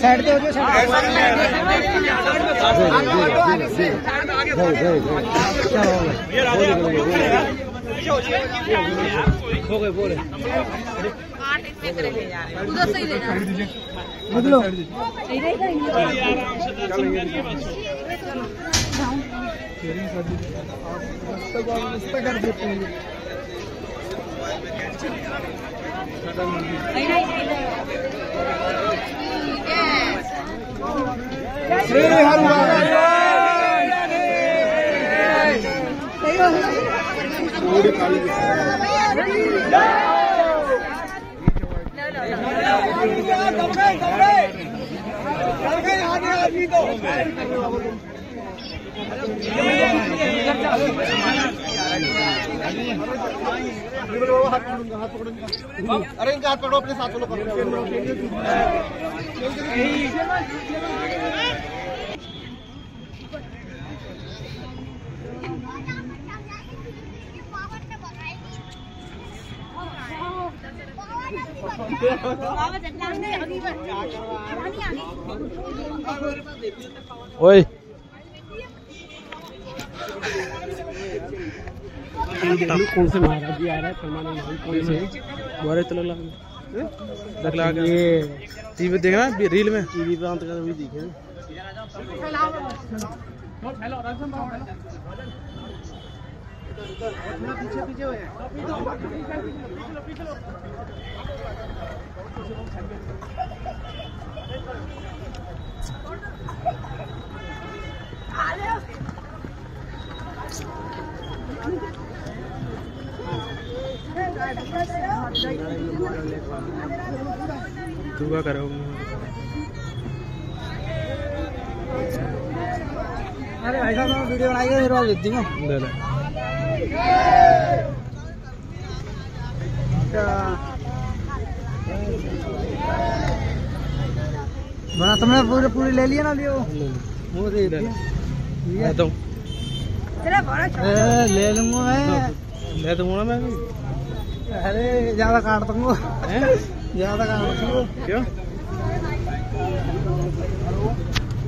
Side पे हो जाओ साइड हो गए बोले बदलो। कर देते हैं श्री अरे इनका हाथ पकड़ो अपने साथ चलो ओए। कौन से महाराज जी आ रहे हैं? कौन से? तो लग ये टीवी देखना रील में? टीवी पे अंत कर भी दिखे पीछे पीछे हुए क्या करो। अरे भाई साहब वीडियो बनाइए फिर भेज दूँगा ले ले बना तुमने पूरे पूरी ले लिया ना लियो? वो दे ले ले दिया तो ले लूँगा मैं। ले दूँगा मैं भी। अरे ज़्यादा काट दूँगा। ज़्यादा काट दूँगा। क्यों?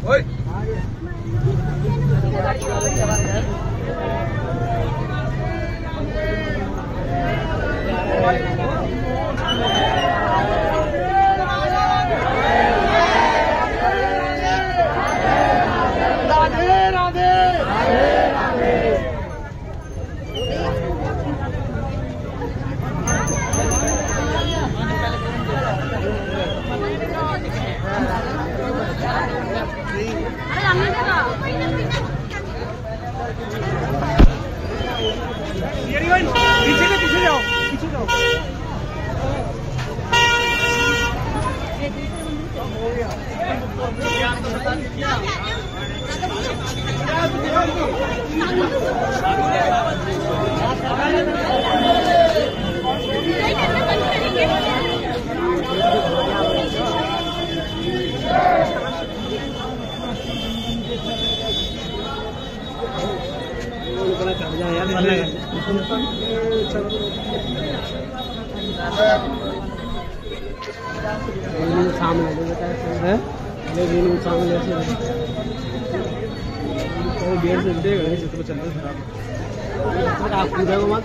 ओए। सामने ले हैं? लेकिन सामने ऐसे वो गेट से देगा तो चल रहा खराब आप कूदे मत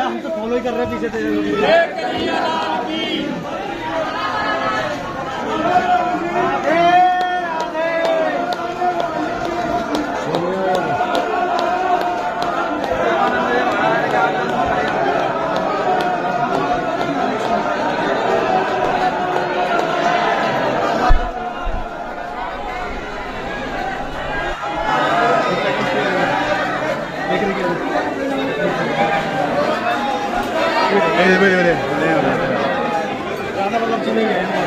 हम तो फॉलो ही कर रहे हैं पीछे तेरे Yeah.